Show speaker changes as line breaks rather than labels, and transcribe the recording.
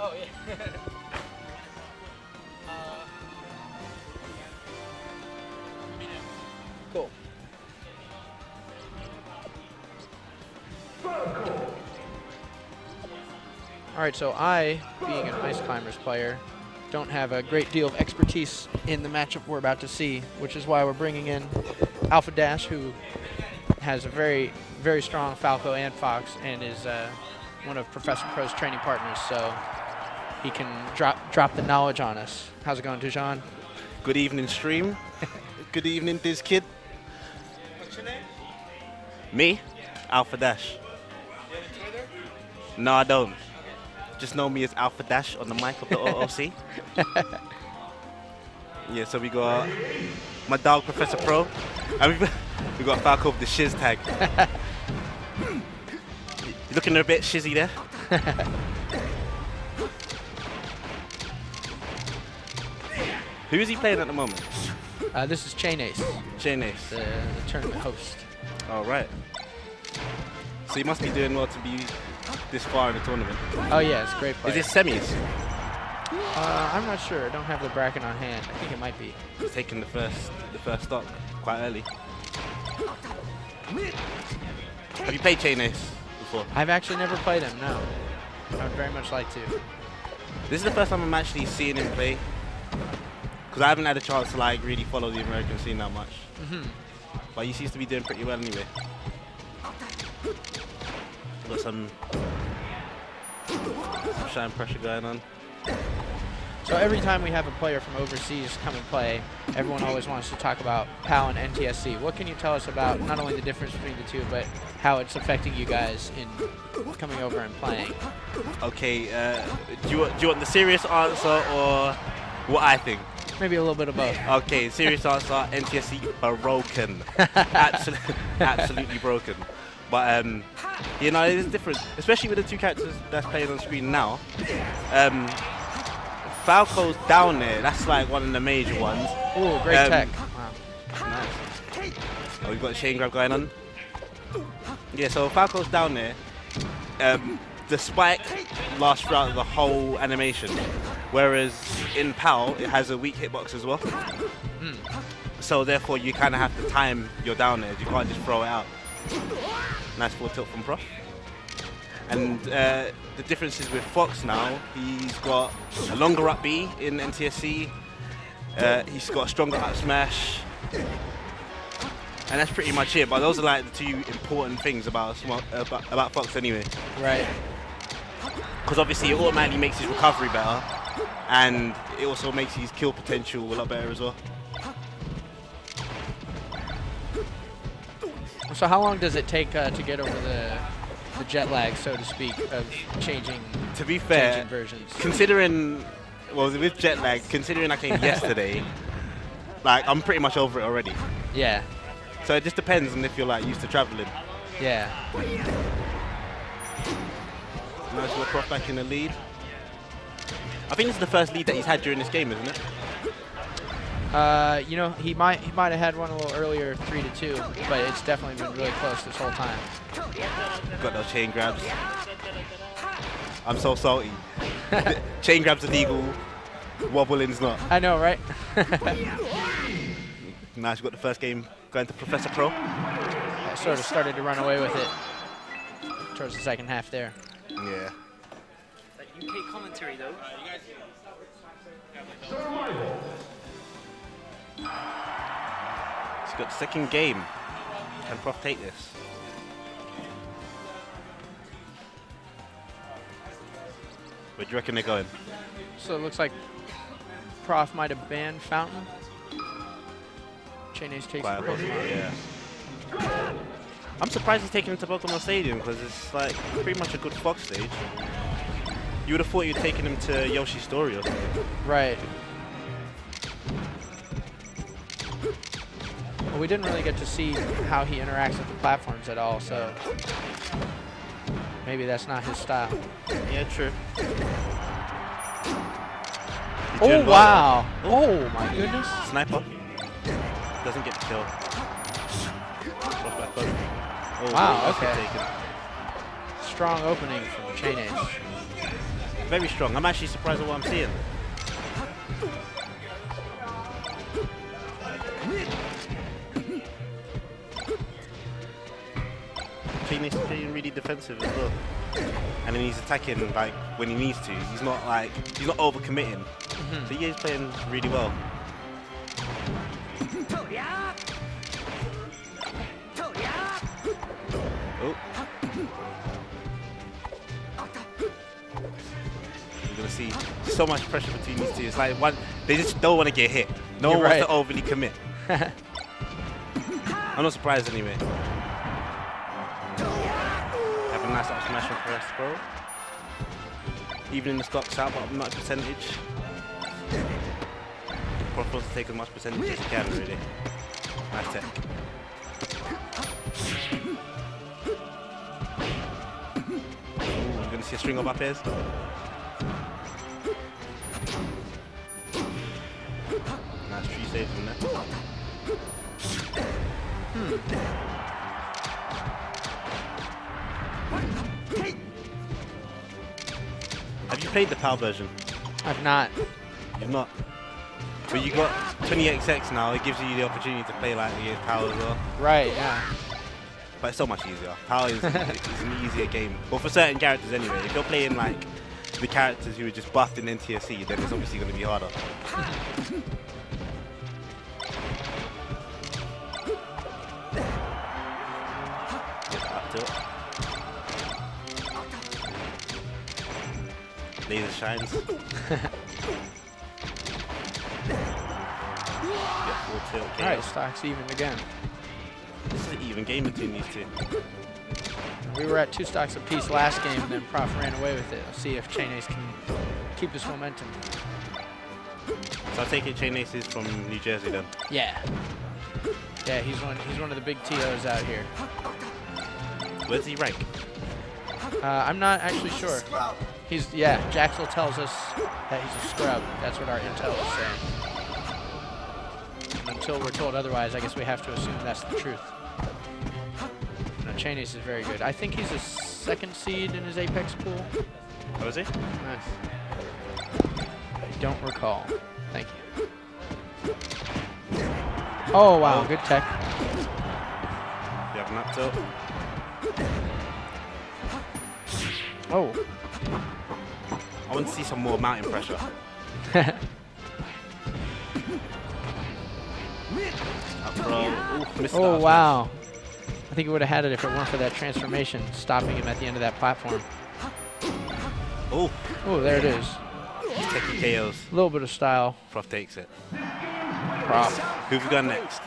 Oh, yeah. uh, cool. All right, so I, being an Ice Climbers player, don't have a great deal of expertise in the matchup we're about to see, which is why we're bringing in Alpha Dash, who has a very, very strong Falco and Fox, and is uh, one of Professor Pro's training partners. So he can drop drop the knowledge on us. How's it going, Dujan?
Good evening, stream. Good evening, this Kid.
What's your name?
Me, Alpha Dash. No, I don't. Just know me as Alpha Dash on the mic of the OOC. yeah, so we got my dog, Professor Pro. And we we got Falco with the shiz tag. Looking a bit shizzy there? Who is he playing at the moment?
Uh, this is Chain Ace,
Chain Ace.
the, the tournament host.
All right. So you must be doing well to be this far in the tournament.
Oh yeah, it's a great.
Is this semis?
Uh, I'm not sure. I don't have the bracket on hand. I think it might be.
Taking the first the first stock quite early. Have you played Chain Ace before?
I've actually never played him. No. I would very much like to.
This is the first time I'm actually seeing him play. Because I haven't had a chance to like really follow the American scene that much.
hmm
But he seems to be doing pretty well anyway. Got some, some shine pressure going on.
So every time we have a player from overseas come and play, everyone always wants to talk about PAL and NTSC. What can you tell us about not only the difference between the two, but how it's affecting you guys in coming over and playing?
Okay, uh, do, you, want- do you want the serious answer or what I think?
Maybe a little bit of both.
Okay, serious answer, NTSC broken. absolutely, absolutely broken. But, um, you know, it is different, especially with the two characters that's playing on screen now. Um, Falco's down air, that's like one of the major ones.
Oh, great
Um,
tech. Wow.
Nice. Oh, we've got chain grab going on. Yeah, so Falco's down air. Um, the spike lasts throughout the whole animation, whereas in PAL it has a weak hitbox as well.
Hmm.
So therefore you kind of have to time your down air. You can't just throw it out. Nice full tilt from Prof. And uh, the difference is with Fox now, he's got a longer up B in NTSC. Uh, he's got a stronger up smash. And that's pretty much it. But those are like the two important things about about, about Fox anyway.
Right.
Because obviously it automatically makes his recovery better, and it also makes his kill potential a lot better as well.
So how long does it take uh, to get over the the jet lag, so to speak, of changing
To be fair,
changing versions?
considering well with jet lag, considering I came yesterday, like I'm pretty much over it already.
Yeah.
So it just depends on if you're like used to traveling.
Yeah.
Nice little Prof back in the lead. I think this is the first lead that he's had during this game, isn't it?
Uh, you know, he might he might have had one a little earlier, three to two, but it's definitely been really close this whole time.
Got those chain grabs. I'm so salty. chain grabs illegal, wobbling's not.
I know, right?
Nice, got the first game going to Professor Pro.
I sort of started to run away with it towards the second half there.
Yeah.
That UK commentary though.
Got second game. Can Prof take this? Where do you reckon they're going?
So it looks like Prof might have banned Fountain. Chain Ace takes
Quite
Pokemon.
yeah. I'm surprised he's taking him to Pokemon Stadium because it's like pretty much a good Fox stage. You would have thought you'd taken him to Yoshi's Story or something.
Right. Well, we didn't really get to see how he interacts with the platforms at all, so maybe that's not his style.
Yeah, true.
Oh,
uh,
wow. Oh, my goodness.
Sniper. Doesn't get the kill. Cross back on. Oh,
Wow,
that's
okay. strong opening from Chain Ace.
Very strong. I'm actually surprised at what I'm seeing. Is playing really defensive as well. And then he's attacking like when he needs to. He's not like he's not overcommitting.
Mhm.
So yeah, he's playing really well. Oh. You're gonna see so much pressure between these two. It's like one they just don't want to get hit. No
You're
one wants to overly commit. I'm not surprised anyway. Nice up smash from Pro. Even in the stocks out, but much percentage. Wants to take as much percentage as he can, really. Nice tech. Ooh, you're gonna see a string of up airs. Nice tree save from there. Have played the PAL version?
I've not.
You've not. But you got 20XX now, it gives you the opportunity to play like the PAL as well.
Right, yeah.
But it's so much easier. PAL is, is an easier game. Well, for certain characters anyway. If you're playing like the characters who are just buffed in NTSC, then it's obviously going to be harder. Laser shines. Get full tilt.
All right, stocks evened again.
This is an even game between these two.
We were at two stocks apiece last game, and then Prof ran away with it. Let's see if Chain Ace can keep this momentum.
So I take it Chain Ace is from New Jersey then.
Yeah. Yeah, he's one. He's one of the big TOs out here.
Where does he rank?
Uh, I'm not actually sure. He's yeah. Jaxel tells us that he's a scrub. That's what our intel is saying. And until we're told otherwise, I guess we have to assume that's the truth. No, Chain is very good. I think he's a second seed in his Apex pool.
Oh, is he?
Nice. I don't recall. Thank you. Oh wow,
Oh.
good tech.
You have an up tilt.
Oh.
I want to see some more mountain pressure. Ooh,
oh wow. I think he would have had it if it weren't for that transformation stopping him at the end of that platform.
Oh,
Oh, there it is.
taking KOs.
A little bit of style.
Prof takes it.
Prof.
Who have we got next?